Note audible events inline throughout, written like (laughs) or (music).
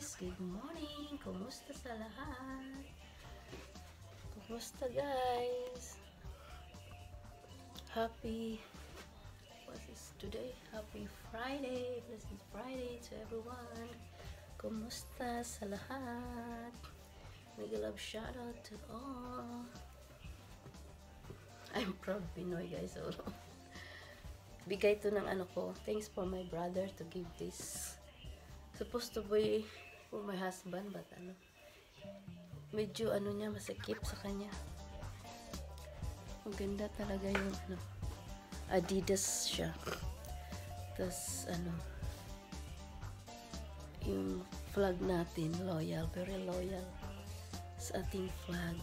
guys! Good morning! Kumusta sa lahat? Kumusta guys? Happy what is today? Happy Friday! Blessed Friday to everyone! Kumusta sa lahat? Mega love shout out to all! I'm proud Pinoy guys. So, (laughs) bigay to ng ano ko. Thanks for my brother to give this supposed to be for my husband but ano? Medyo ano niya masikip sa kanya. Maganda talaga yung ano adidas siya. Tas ano yung flag natin loyal very loyal sa ating flag.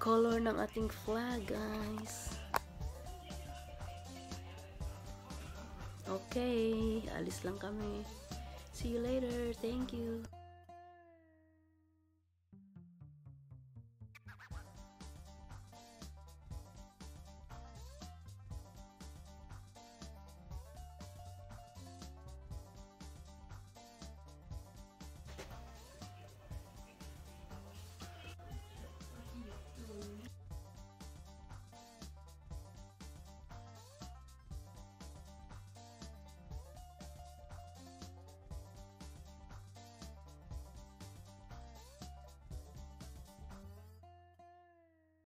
Color ng ating flag guys Okay, alis lang kami. See you later. Thank you.